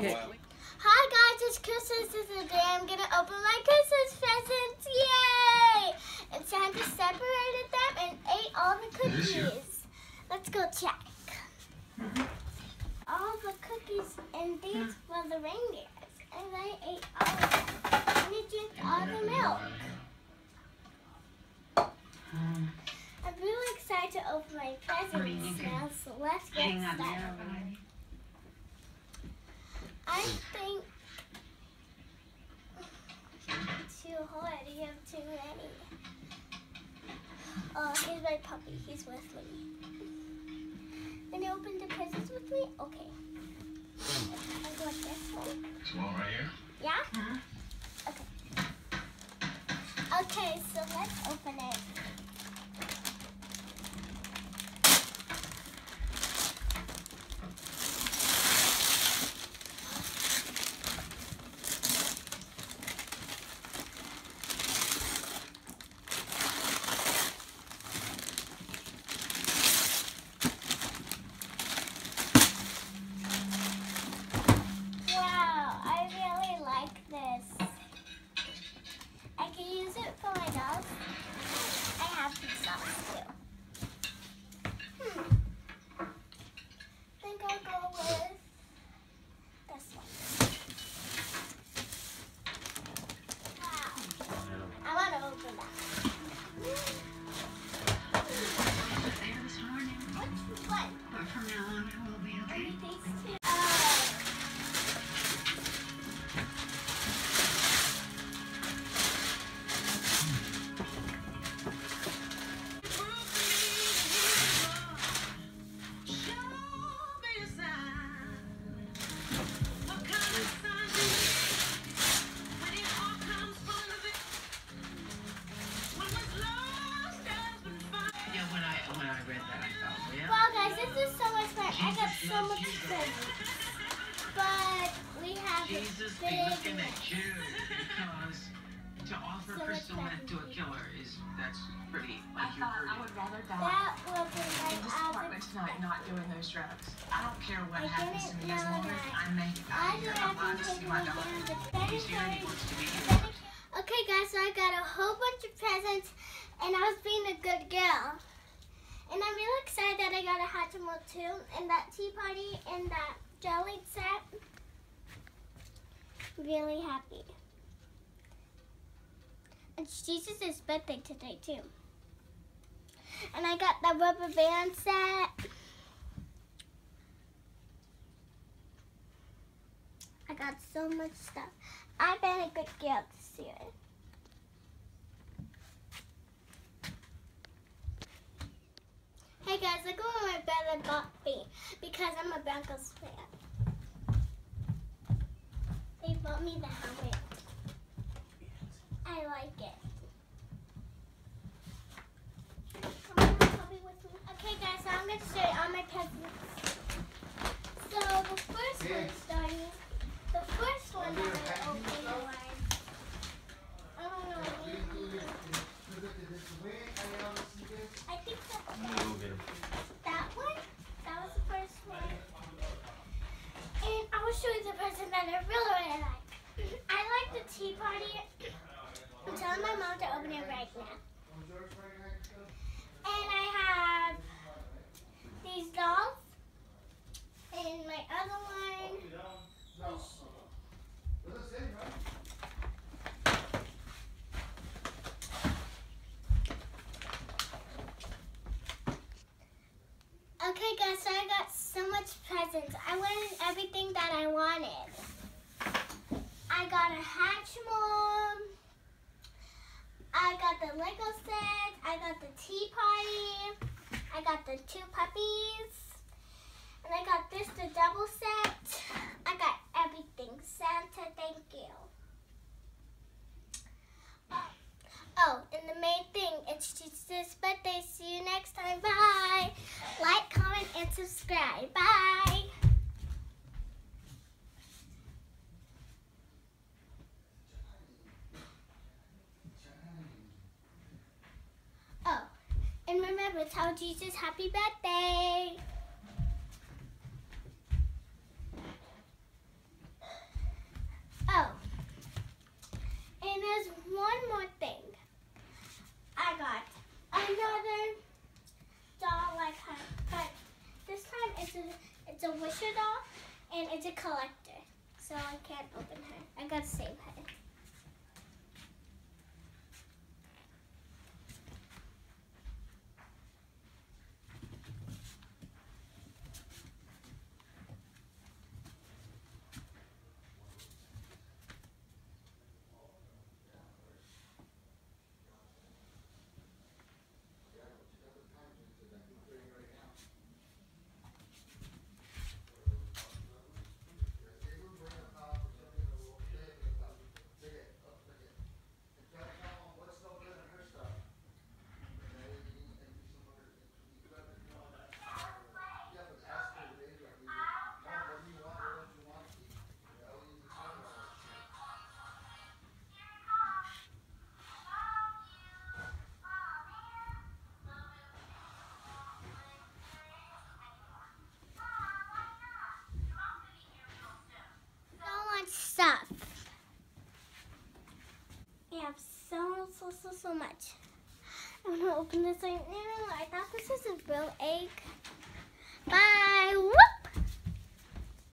Okay. Hi guys, it's Christmas today. I'm gonna open my Christmas presents. Yay! And Santa separated them and ate all the cookies. Let's go check. All the cookies and these were the reindeers. And they ate all of them. And they drank all the milk. I'm really excited to open my presents now, so let's get started. I think too hard. You have too many. Oh, here's my puppy. He's with me. Can you open the presents with me? Okay. I got this one. One right here? Yeah? Mm-hmm. Okay. Okay, so let's open it. So much presents. But we have Jesus big be looking at you because to offer So crystal to a killer is that's pretty I like you're thought I would rather die That will be my in this apartment tonight not doing those drugs. I don't care what I happens to didn't me as know long as that. I make it I out do here. have I'm glad to to see my my daughter. He's here and he wants to be here. Okay, guys, so I got a whole bunch of presents, and I was being a good girl. And I'm really excited that I got a Hatchimal too, and that tea party, and that jelly set. Really happy. It's Jesus' birthday today too. And I got the rubber band set. I got so much stuff. I've been a good girl this year. Guys, look what my brother bought me because I'm a Broncos fan. They bought me the helmet. I like it. Come on, Bobby, with me. Okay guys, so I'm going to show you all my presents. So the first one starting, the first one that I opened was, I don't know, maybe, I think that, that one, that was the first one. And I will show you the present that I really, really like. I like the tea party. I'm telling my mom to open it right now. And I have these dolls. And my other one. Okay, guys, so I got so much presents. I wanted everything that I wanted. I got a Hatchimal. I got the Lego set. I got the tea party. I got the two puppies. And I got this, the double set. I got everything. Santa, thank you. Oh, oh and the main thing, it's Jesus' birthday. See you next time. Bye. Like, comment, and subscribe. Bye. and remember tell Jesus happy birthday. Oh, and there's one more thing. I got another doll like her, but this time it's a, it's a Wisher doll and it's a collector, so I can't open her. I gotta save her. So, much. I'm gonna open this right now. I thought this was a real egg. Bye.